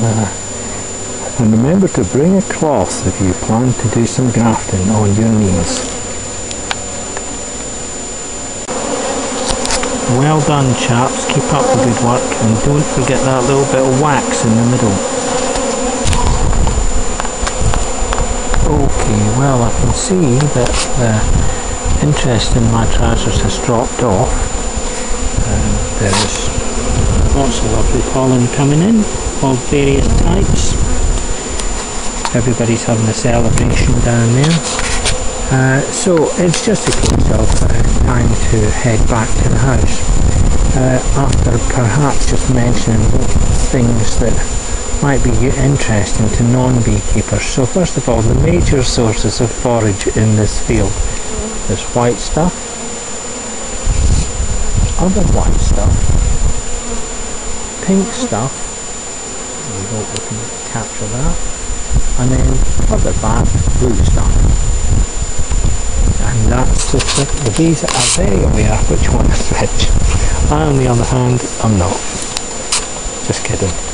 Uh, and remember to bring a cloth if you plan to do some grafting on your knees. Well done chaps, keep up the good work and don't forget that little bit of wax in the middle. Okay, well I can see that the interest in my trousers has dropped off. Lots of lovely pollen coming in of various types. Everybody's having a celebration down there. Uh, so it's just a case of uh, time to head back to the house uh, after perhaps just mentioning things that might be interesting to non-beekeepers. So first of all, the major sources of forage in this field is white stuff, other white stuff, pink stuff, we hope we can capture that, and then further back, blue stuff. And that's the it. The bees are very aware which one is which. I on the other hand, I'm not. Just kidding.